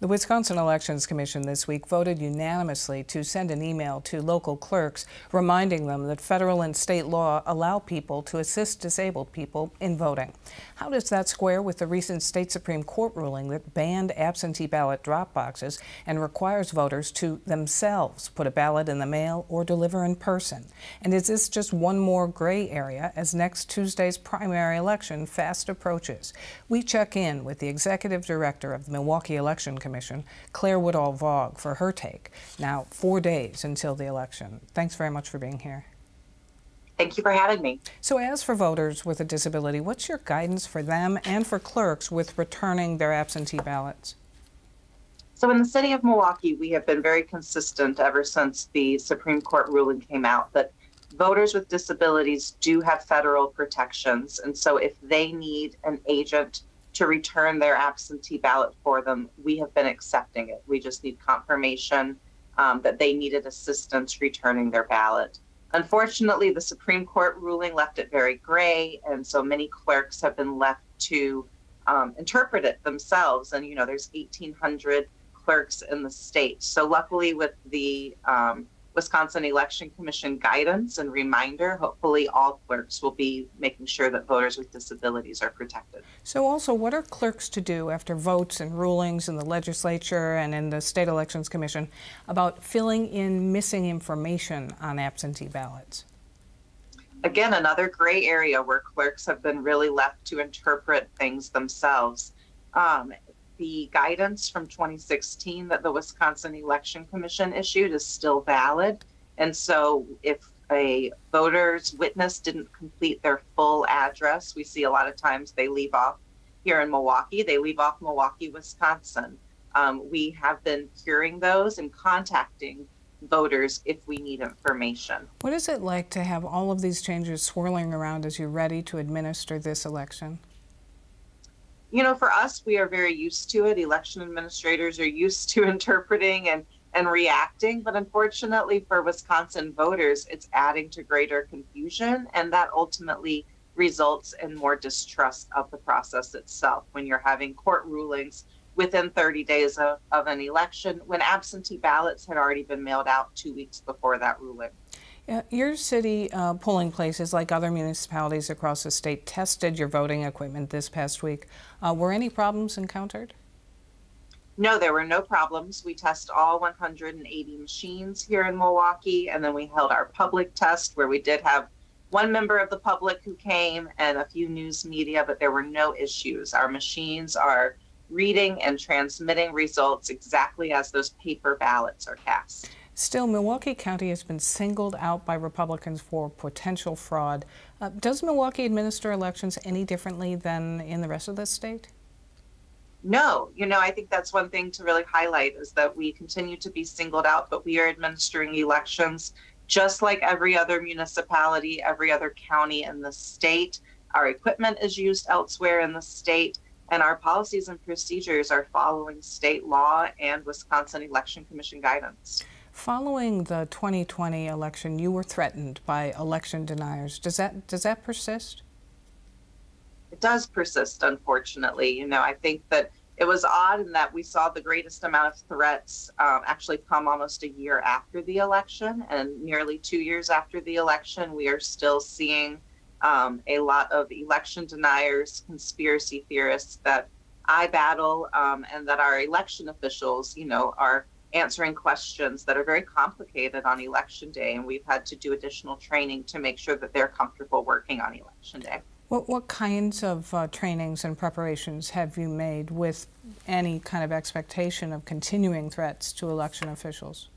The Wisconsin Elections Commission this week voted unanimously to send an email to local clerks reminding them that federal and state law allow people to assist disabled people in voting. How does that square with the recent state Supreme Court ruling that banned absentee ballot drop boxes and requires voters to themselves put a ballot in the mail or deliver in person? And is this just one more gray area as next Tuesday's primary election fast approaches? We check in with the executive director of the Milwaukee Election Commission Claire Woodall-Vogg, for her take. Now, four days until the election. Thanks very much for being here. Thank you for having me. So, as for voters with a disability, what's your guidance for them and for clerks with returning their absentee ballots? So, in the city of Milwaukee, we have been very consistent ever since the Supreme Court ruling came out that voters with disabilities do have federal protections. And so, if they need an agent to return their absentee ballot for them, we have been accepting it. We just need confirmation um, that they needed assistance returning their ballot. Unfortunately, the Supreme Court ruling left it very gray, and so many clerks have been left to um, interpret it themselves. And you know, there's 1,800 clerks in the state. So luckily, with the um, Wisconsin Election Commission guidance and reminder, hopefully all clerks will be making sure that voters with disabilities are protected. So also, what are clerks to do after votes and rulings in the legislature and in the State Elections Commission about filling in missing information on absentee ballots? Again, another gray area where clerks have been really left to interpret things themselves. Um, the guidance from 2016 that the Wisconsin Election Commission issued is still valid. And so if a voter's witness didn't complete their full address, we see a lot of times they leave off here in Milwaukee, they leave off Milwaukee, Wisconsin. Um, we have been curing those and contacting voters if we need information. What is it like to have all of these changes swirling around as you're ready to administer this election? You know, for us, we are very used to it. Election administrators are used to interpreting and and reacting, but unfortunately for Wisconsin voters, it's adding to greater confusion, and that ultimately results in more distrust of the process itself when you're having court rulings within 30 days of, of an election when absentee ballots had already been mailed out two weeks before that ruling. Your city uh, polling places, like other municipalities across the state, tested your voting equipment this past week. Uh, were any problems encountered? No, there were no problems. We test all 180 machines here in Milwaukee, and then we held our public test where we did have one member of the public who came and a few news media, but there were no issues. Our machines are reading and transmitting results exactly as those paper ballots are cast. Still, Milwaukee County has been singled out by Republicans for potential fraud. Uh, does Milwaukee administer elections any differently than in the rest of the state? No, you know, I think that's one thing to really highlight is that we continue to be singled out, but we are administering elections just like every other municipality, every other county in the state. Our equipment is used elsewhere in the state, and our policies and procedures are following state law and Wisconsin Election Commission guidance. Following the 2020 election, you were threatened by election deniers. Does that does that persist? It does persist, unfortunately. You know, I think that it was odd in that we saw the greatest amount of threats um, actually come almost a year after the election, and nearly two years after the election, we are still seeing um, a lot of election deniers, conspiracy theorists that I battle, um, and that our election officials, you know, are answering questions that are very complicated on election day, and we've had to do additional training to make sure that they're comfortable working on election day. What, what kinds of uh, trainings and preparations have you made with any kind of expectation of continuing threats to election officials?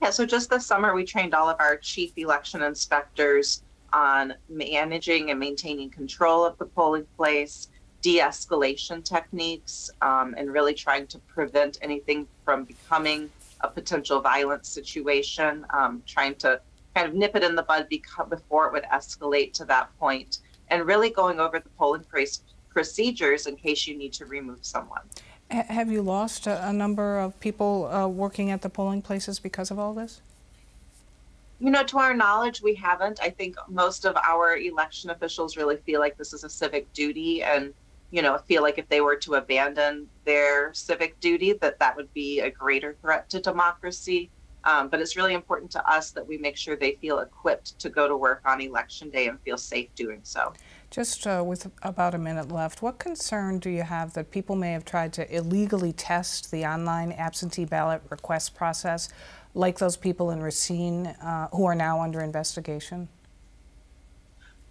Yeah, so just this summer, we trained all of our chief election inspectors on managing and maintaining control of the polling place, de-escalation techniques um, and really trying to prevent anything from becoming a potential violent situation, um, trying to kind of nip it in the bud before it would escalate to that point, and really going over the polling procedures in case you need to remove someone. Have you lost a, number of people uh, working at the polling places because of all this? You know, to our knowledge, we haven't. I think most of our election officials really feel like this is a civic duty and you know, feel like if they were to abandon their civic duty, that that would be a greater threat to democracy. Um, but it's really important to us that we make sure they feel equipped to go to work on election day and feel safe doing so. Just uh, with about a minute left, what concern do you have that people may have tried to illegally test the online absentee ballot request process, like those people in Racine uh, who are now under investigation?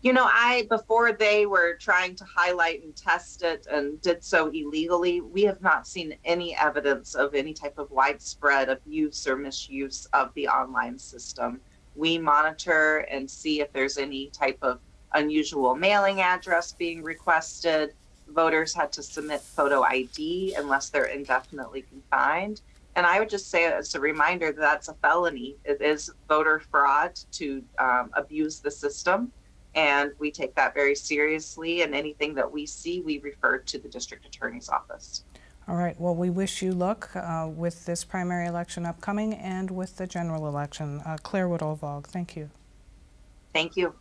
You know, I, before they were trying to highlight and test it and did so illegally, we have not seen any evidence of any type of widespread abuse or misuse of the online system. We monitor and see if there's any type of unusual mailing address being requested. Voters had to submit photo ID unless they're indefinitely confined. And I would just say, as a reminder, that that's a felony. It is voter fraud to um, abuse the system and we take that very seriously. And anything that we see, we refer to the district attorney's office. All right. Well, we wish you luck uh, with this primary election upcoming and with the general election. Uh, Claire Woodall-Vogg, thank you. Thank you.